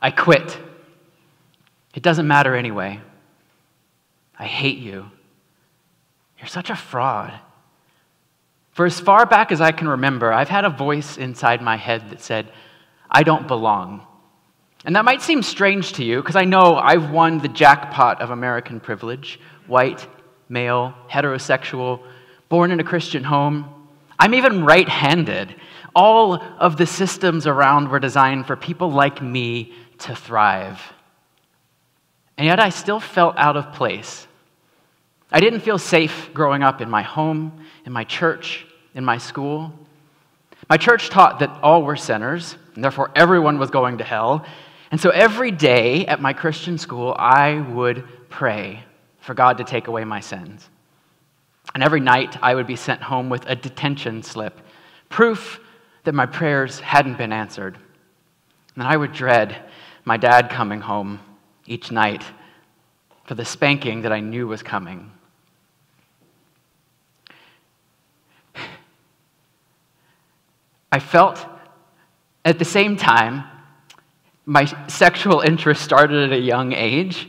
I quit. It doesn't matter anyway. I hate you. You're such a fraud. For as far back as I can remember, I've had a voice inside my head that said, I don't belong. And that might seem strange to you because I know I've won the jackpot of American privilege white, male, heterosexual, born in a Christian home. I'm even right handed. All of the systems around were designed for people like me to thrive. And yet I still felt out of place. I didn't feel safe growing up in my home, in my church, in my school. My church taught that all were sinners, and therefore everyone was going to hell. And so every day at my Christian school, I would pray for God to take away my sins. And every night, I would be sent home with a detention slip, proof that my prayers hadn't been answered. And I would dread my dad coming home each night for the spanking that I knew was coming. I felt at the same time my sexual interest started at a young age.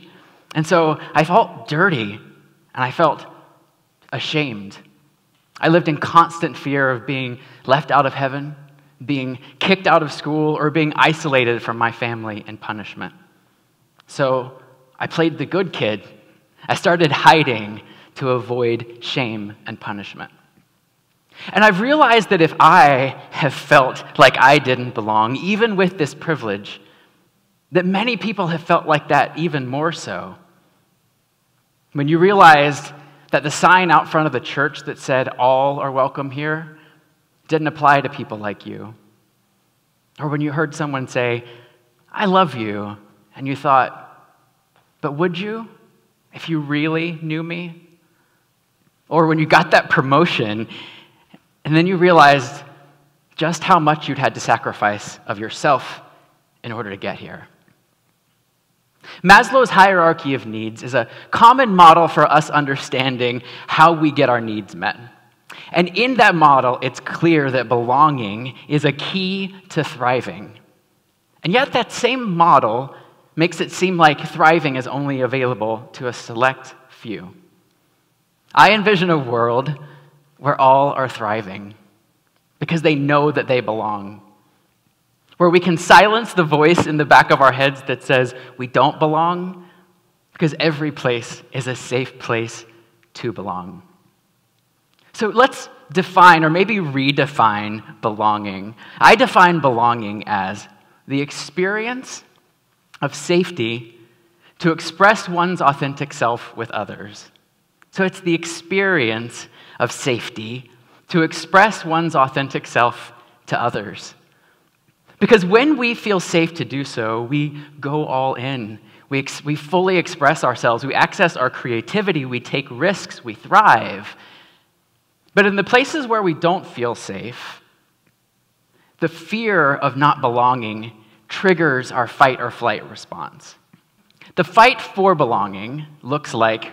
And so I felt dirty and I felt ashamed. I lived in constant fear of being left out of heaven, being kicked out of school, or being isolated from my family in punishment. So I played the good kid. I started hiding to avoid shame and punishment. And I've realized that if I have felt like I didn't belong, even with this privilege, that many people have felt like that even more so. When you realized that the sign out front of the church that said, All are welcome here, didn't apply to people like you. Or when you heard someone say, I love you, and you thought, But would you if you really knew me? Or when you got that promotion and then you realized just how much you'd had to sacrifice of yourself in order to get here. Maslow's hierarchy of needs is a common model for us understanding how we get our needs met. And in that model, it's clear that belonging is a key to thriving. And yet, that same model makes it seem like thriving is only available to a select few. I envision a world where all are thriving because they know that they belong where we can silence the voice in the back of our heads that says we don't belong, because every place is a safe place to belong. So let's define or maybe redefine belonging. I define belonging as the experience of safety to express one's authentic self with others. So it's the experience of safety to express one's authentic self to others. Because when we feel safe to do so, we go all in. We, ex- we fully express ourselves. We access our creativity. We take risks. We thrive. But in the places where we don't feel safe, the fear of not belonging triggers our fight or flight response. The fight for belonging looks like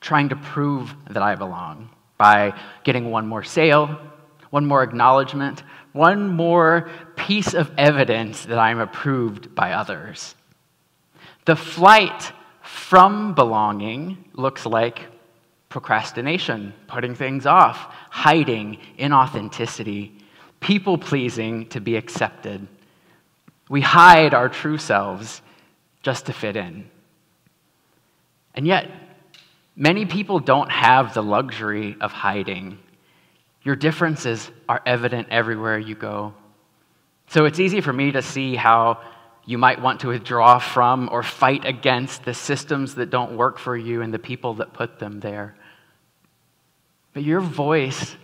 trying to prove that I belong by getting one more sale, one more acknowledgement, one more piece of evidence that I'm approved by others. The flight from belonging looks like procrastination, putting things off, hiding, inauthenticity, people pleasing to be accepted. We hide our true selves just to fit in. And yet, many people don't have the luxury of hiding your differences are evident everywhere you go. So it's easy for me to see how you might want to withdraw from or fight against the systems that don't work for you and the people that put them there. But your voice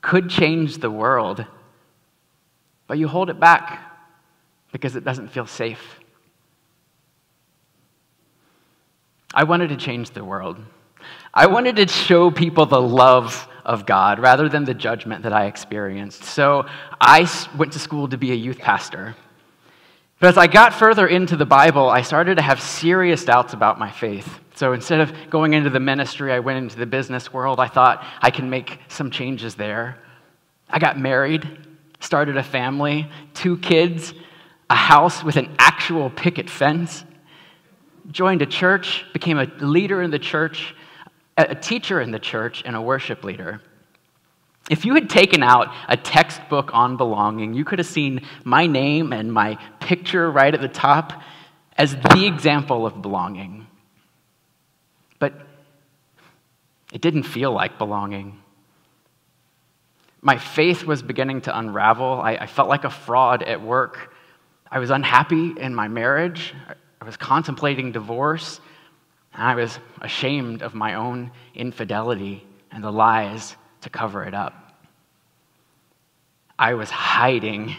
could change the world, but you hold it back because it doesn't feel safe. I wanted to change the world. I wanted to show people the love of God rather than the judgment that I experienced. So I went to school to be a youth pastor. But as I got further into the Bible, I started to have serious doubts about my faith. So instead of going into the ministry, I went into the business world. I thought I can make some changes there. I got married, started a family, two kids. a house with an actual picket fence, joined a church, became a leader in the church, a teacher in the church, and a worship leader. If you had taken out a textbook on belonging, you could have seen my name and my picture right at the top as the example of belonging. But it didn't feel like belonging. My faith was beginning to unravel. I, I, felt like a fraud at work. I was unhappy in my marriage. I was contemplating divorce. And I was ashamed of my own infidelity and the lies to cover it up. I was hiding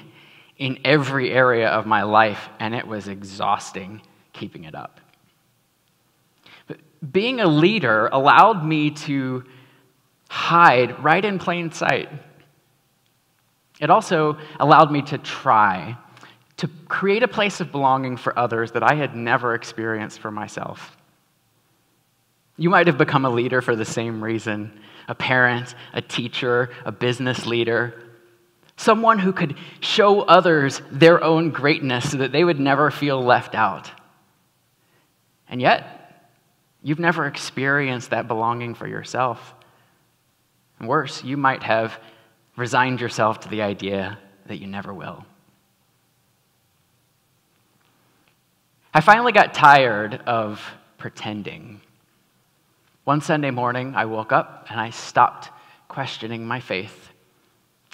in every area of my life, and it was exhausting keeping it up. Being a leader allowed me to hide right in plain sight. It also allowed me to try to create a place of belonging for others that I had never experienced for myself. You might have become a leader for the same reason a parent, a teacher, a business leader, someone who could show others their own greatness so that they would never feel left out. And yet, you've never experienced that belonging for yourself. And worse, you might have resigned yourself to the idea that you never will. I finally got tired of pretending. One Sunday morning, I woke up and I stopped questioning my faith.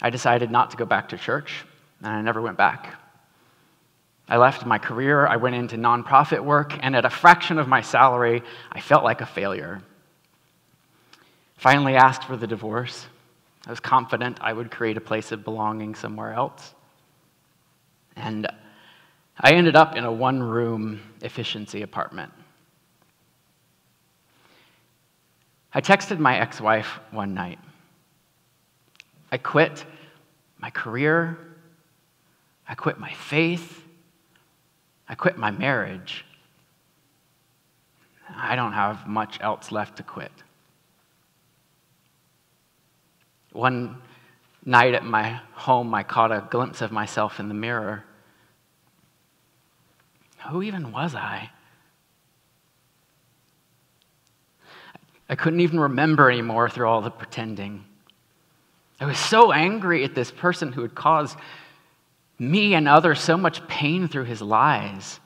I decided not to go back to church, and I never went back. I left my career, I went into nonprofit work, and at a fraction of my salary, I felt like a failure. Finally asked for the divorce. I was confident I would create a place of belonging somewhere else. And I ended up in a one room efficiency apartment. I texted my ex wife one night. I quit my career. I quit my faith. I quit my marriage. I don't have much else left to quit. One night at my home, I caught a glimpse of myself in the mirror. Who even was I? I couldn't even remember anymore through all the pretending. I was so angry at this person who had caused me and others so much pain through his lies.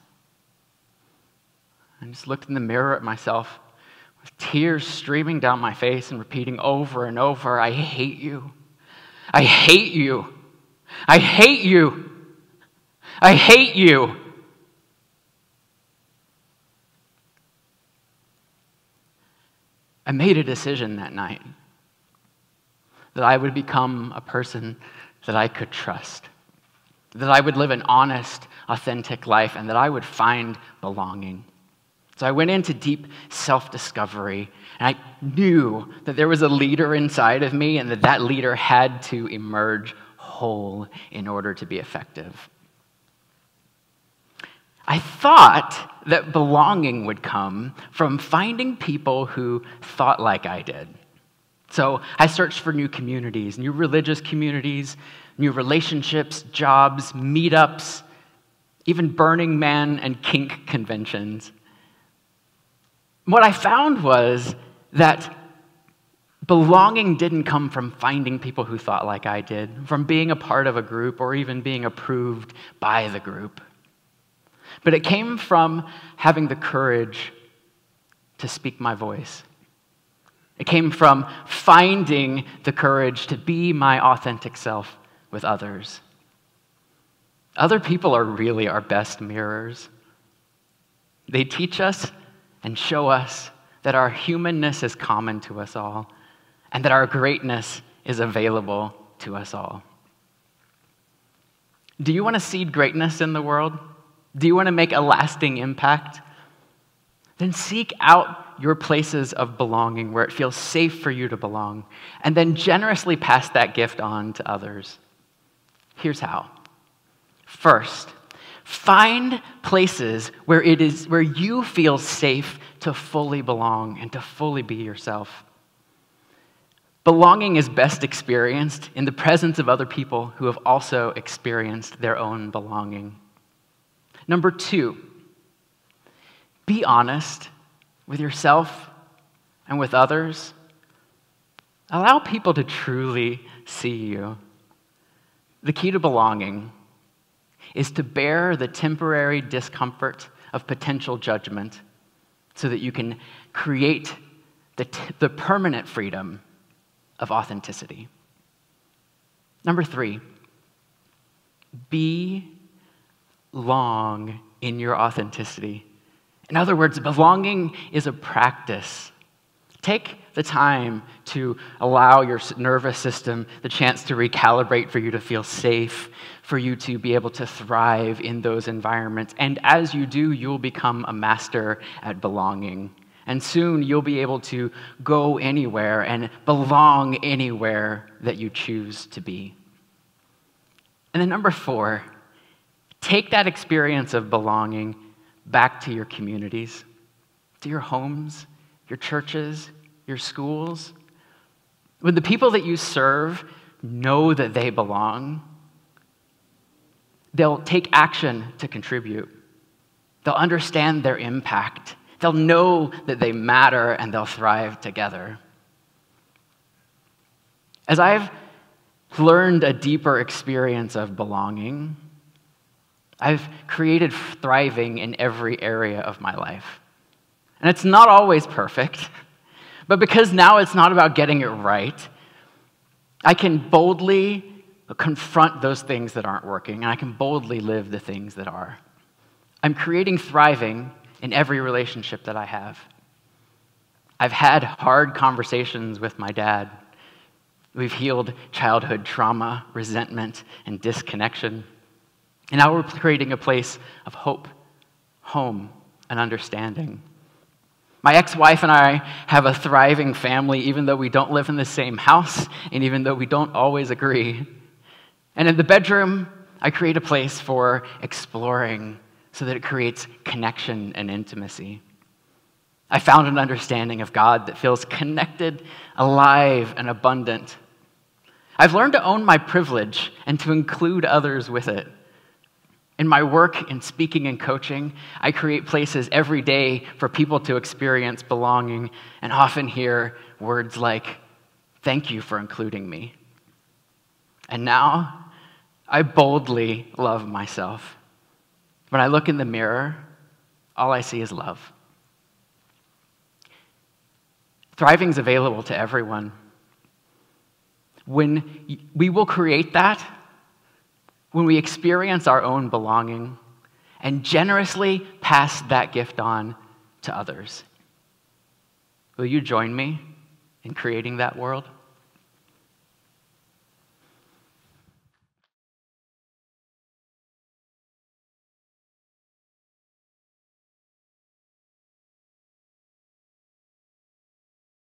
I just looked in the mirror at myself with tears streaming down my face and repeating over and over, I hate you. I hate you. I hate you. I hate you. I made a decision that night that I would become a person that I could trust, that I would live an honest, authentic life, and that I would find belonging. So I went into deep self discovery, and I knew that there was a leader inside of me, and that that leader had to emerge whole in order to be effective. I thought that belonging would come from finding people who thought like I did. So I searched for new communities, new religious communities, new relationships, jobs, meetups, even Burning Man and kink conventions. What I found was that belonging didn't come from finding people who thought like I did, from being a part of a group, or even being approved by the group. But it came from having the courage to speak my voice it came from finding the courage to be my authentic self with others. Other people are really our best mirrors. They teach us and show us that our humanness is common to us all and that our greatness is available to us all. Do you want to seed greatness in the world? Do you want to make a lasting impact? Then seek out your places of belonging where it feels safe for you to belong, and then generously pass that gift on to others. Here's how. First, find places where it is where you feel safe to fully belong and to fully be yourself. Belonging is best experienced in the presence of other people who have also experienced their own belonging. Number two, be honest with yourself and with others. Allow people to truly see you. The key to belonging is to bear the temporary discomfort of potential judgment so that you can create the, t- the permanent freedom of authenticity. Number three, be long in your authenticity. In other words, belonging is a practice. Take the time to allow your nervous system the chance to recalibrate for you to feel safe, for you to be able to thrive in those environments. And as you do, you'll become a master at belonging. And soon you'll be able to go anywhere and belong anywhere that you choose to be. And then, number four, take that experience of belonging back to your communities, to your homes, your churches, your schools. When the people that you serve know that they belong, they'll take action to contribute. They'll understand their impact. They'll know that they matter and they'll thrive together. As I've learned a deeper experience of belonging, I've created thriving in every area of my life. And it's not always perfect, but because now it's not about getting it right, I can boldly confront those things that aren't working, and I can boldly live the things that are. I'm creating thriving in every relationship that I have. I've had hard conversations with my dad. We've healed childhood trauma, resentment, and disconnection. And now we're creating a place of hope, home, and understanding. My ex wife and I have a thriving family, even though we don't live in the same house and even though we don't always agree. And in the bedroom, I create a place for exploring so that it creates connection and intimacy. I found an understanding of God that feels connected, alive, and abundant. I've learned to own my privilege and to include others with it. In my work in speaking and coaching, I create places every day for people to experience belonging and often hear words like, Thank you for including me. And now I boldly love myself. When I look in the mirror, all I see is love. Thriving is available to everyone. When we will create that when we experience our own belonging and generously pass that gift on to others. Will you join me in creating that world?